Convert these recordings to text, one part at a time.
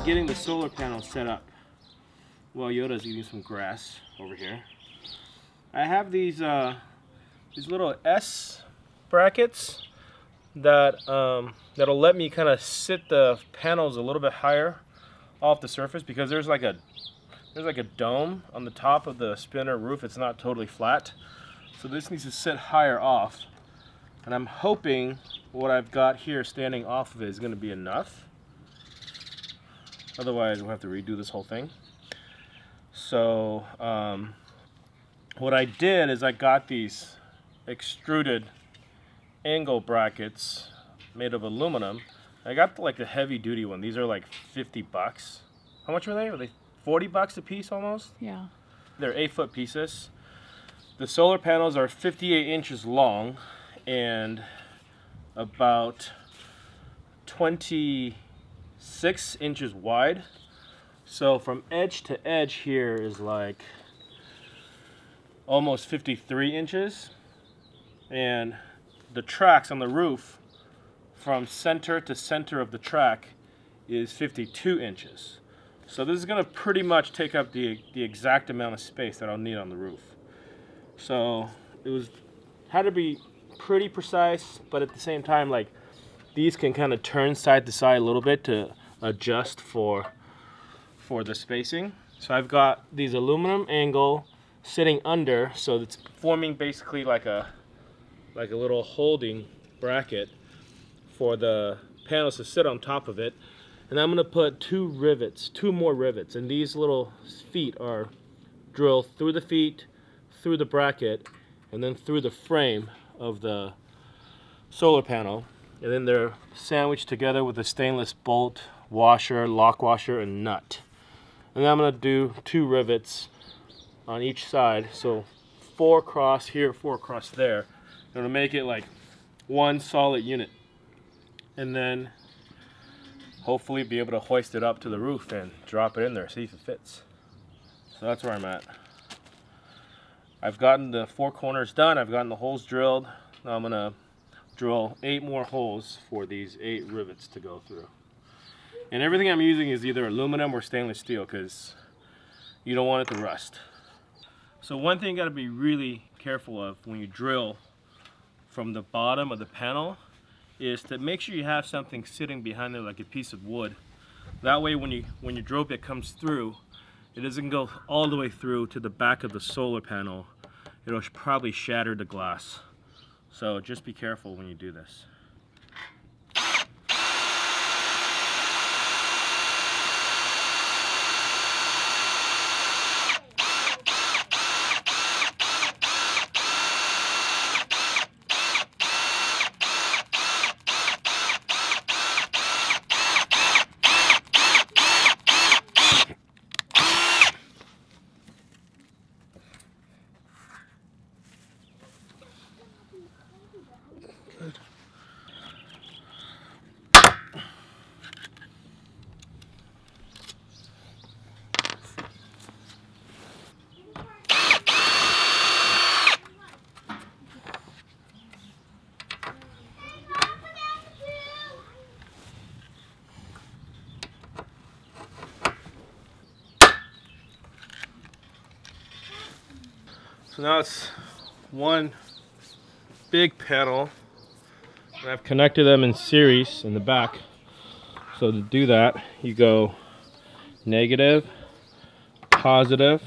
are getting the solar panel set up. Well, Yoda's eating some grass over here. I have these uh, these little S brackets that um, that'll let me kind of sit the panels a little bit higher off the surface because there's like a there's like a dome on the top of the Sprinter roof. It's not totally flat. So this needs to sit higher off. And I'm hoping what I've got here standing off of it is going to be enough. Otherwise, we'll have to redo this whole thing. So, um, what I did is I got these extruded angle brackets made of aluminum. I got like the heavy duty one. These are like 50 bucks. How much were they? Were they 40 bucks a piece almost? Yeah. They're eight foot pieces. The solar panels are 58 inches long and about 26 inches wide. So from edge to edge here is like almost 53 inches. And the tracks on the roof from center to center of the track is 52 inches. So this is going to pretty much take up the, the exact amount of space that I'll need on the roof. So it was had to be pretty precise, but at the same time, like these can kind of turn side to side a little bit to adjust for for the spacing. So I've got these aluminum angle sitting under, so it's forming basically like a like a little holding bracket for the panels to sit on top of it. And I'm gonna put two rivets, two more rivets, and these little feet are drilled through the feet, through the bracket, and then through the frame of the solar panel. And then they're sandwiched together with a stainless bolt, washer, lock washer, and nut. And then I'm gonna do two rivets on each side. So four across here, four across there. It'll make it like one solid unit. And then hopefully be able to hoist it up to the roof and drop it in there, see if it fits. So that's where I'm at. I've gotten the four corners done. I've gotten the holes drilled. Now I'm gonna drill eight more holes for these eight rivets to go through. And everything I'm using is either aluminum or stainless steel because you don't want it to rust. So one thing you gotta be really careful of when you drill from the bottom of the panel is to make sure you have something sitting behind there like a piece of wood. That way when you when your drill bit comes through, it doesn't go all the way through to the back of the solar panel. It'll probably shatter the glass. So just be careful when you do this. So now it's one big panel. And I've connected them in series in the back. So to do that, you go negative, positive,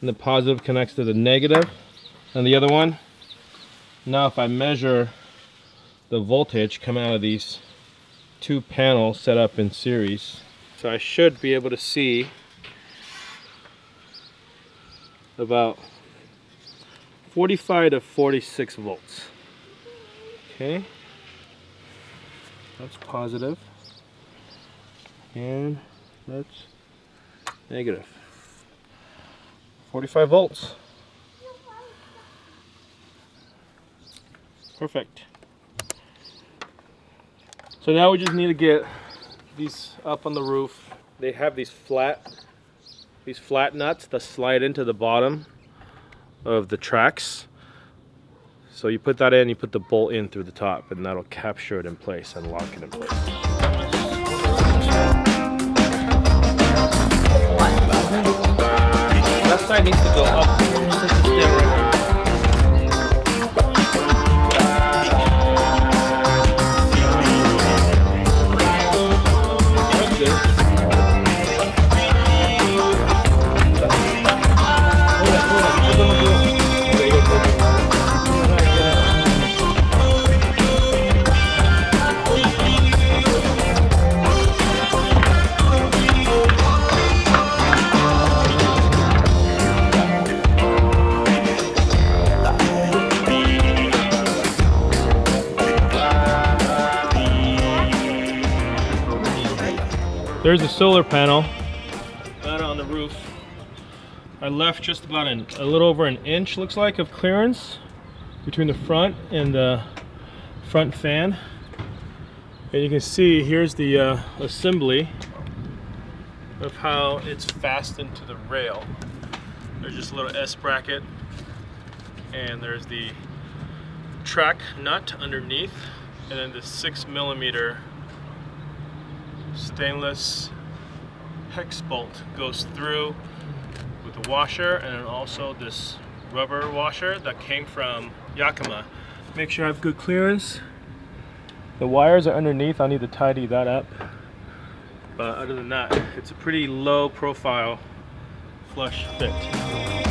and the positive connects to the negative, and the other one. Now if I measure the voltage coming out of these two panels set up in series, so I should be able to see about 45 to 46 volts. Okay, that's positive, and that's negative. 45 volts. Perfect. So now we just need to get these up on the roof. They have these flat, these flat nuts that slide into the bottom of the tracks. So you put that in, you put the bolt in through the top and that'll capture it in place and lock it in place. Side needs to go up. There's a solar panel out on the roof. I left just about an, a little over an inch, looks like, of clearance between the front and the front fan. And you can see here's the uh, assembly of how it's fastened to the rail. There's just a little S bracket and there's the track nut underneath and then the six millimeter stainless hex bolt goes through with the washer and also this rubber washer that came from Yakima. Make sure I have good clearance. The wires are underneath, I'll need to tidy that up. But other than that, it's a pretty low profile flush fit.